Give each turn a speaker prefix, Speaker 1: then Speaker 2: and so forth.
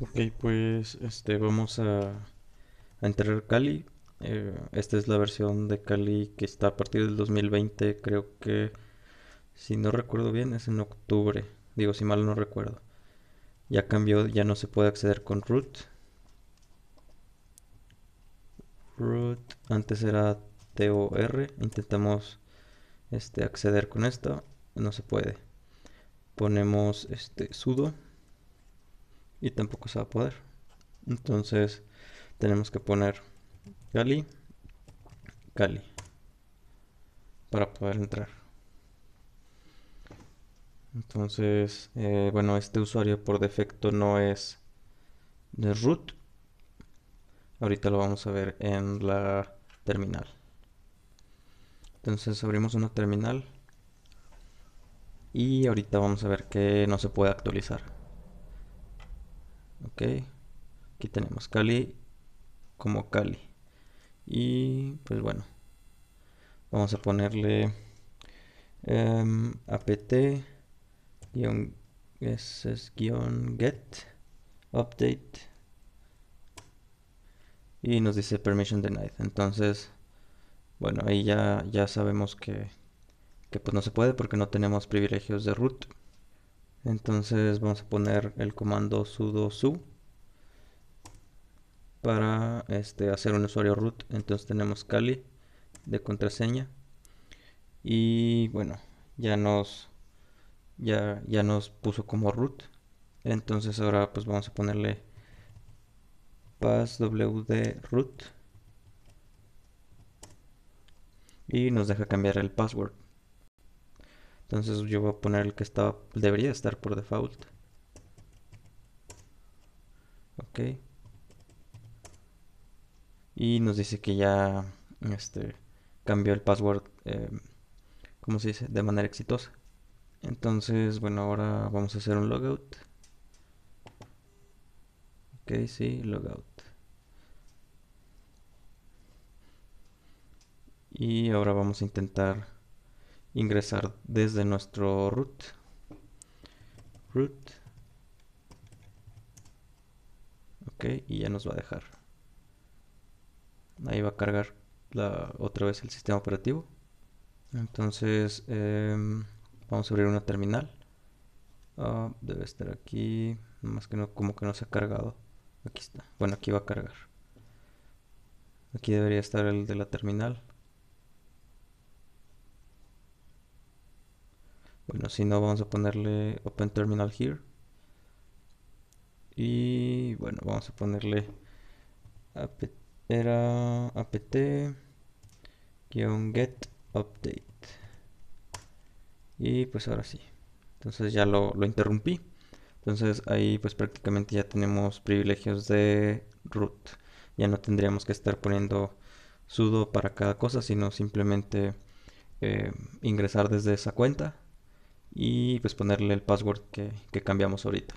Speaker 1: Ok, pues este vamos a, a entrar Kali. Eh, esta es la versión de Kali que está a partir del 2020. Creo que, si no recuerdo bien, es en octubre. Digo, si mal no recuerdo. Ya cambió, ya no se puede acceder con root. Root, antes era TOR. Intentamos este, acceder con esto. No se puede. Ponemos este sudo y tampoco se va a poder. Entonces tenemos que poner Kali, Kali para poder entrar. Entonces, eh, bueno, este usuario por defecto no es de root. Ahorita lo vamos a ver en la terminal. Entonces abrimos una terminal y ahorita vamos a ver que no se puede actualizar ok aquí tenemos Kali como Kali y pues bueno vamos a ponerle um, apt guion es guion get update. Y nos dice permission denied. Entonces bueno ahí ya ya sabemos que que pues no se puede porque no tenemos privilegios de root entonces vamos a poner el comando sudo su para este, hacer un usuario root. Entonces tenemos Kali de contraseña. Y bueno ya nos ya, ya nos puso como root. Entonces ahora pues vamos a ponerle passwd root. Y nos deja cambiar el password entonces yo voy a poner el que estaba, debería estar por default. Ok. Y nos dice que ya este, cambió el password, eh, ¿cómo se dice? De manera exitosa. Entonces, bueno, ahora vamos a hacer un logout. Ok, sí, logout. Y ahora vamos a intentar ingresar desde nuestro root. Root. Ok y ya nos va a dejar. Ahí va a cargar la, otra vez el sistema operativo. Entonces em, vamos a abrir una terminal. Ah, debe estar aquí. Más que no como que no se ha cargado. Aquí está. Bueno aquí va a cargar. Aquí debería estar el de la terminal Bueno, si no, vamos a ponerle Open Terminal here. Y bueno, vamos a ponerle apt, era apt-get update. Y pues ahora sí. Entonces ya lo, lo interrumpí. Entonces ahí pues prácticamente ya tenemos privilegios de root. Ya no tendríamos que estar poniendo sudo para cada cosa, sino simplemente eh, ingresar desde esa cuenta y pues ponerle el password que, que cambiamos ahorita.